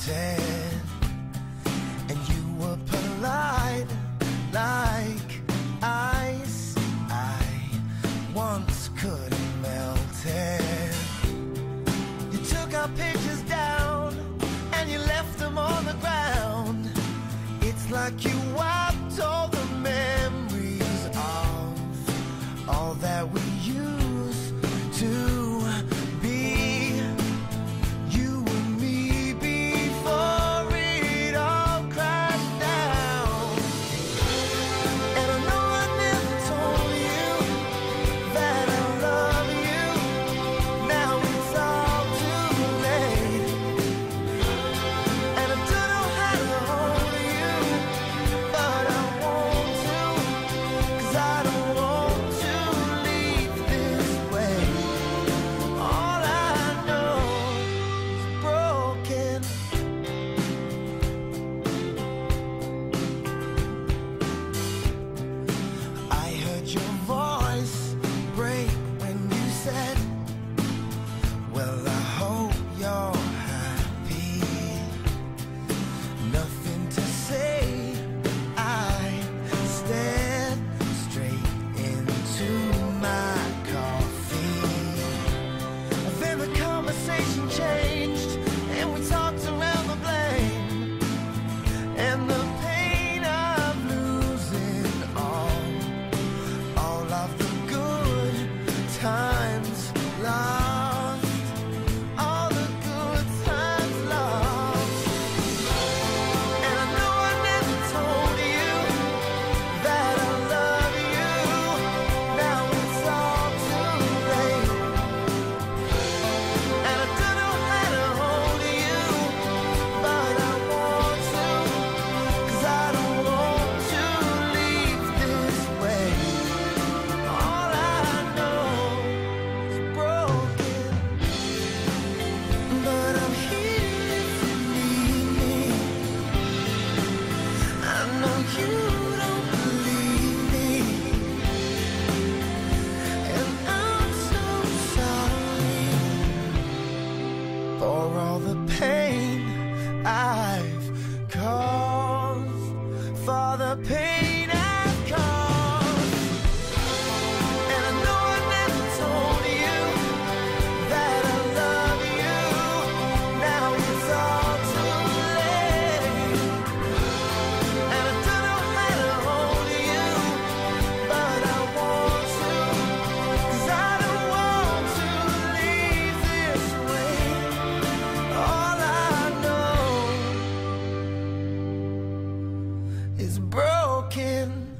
pretend And you were polite like ice. I once couldn't melt it You took our pictures down And you left them on the ground. It's like you pain is broken.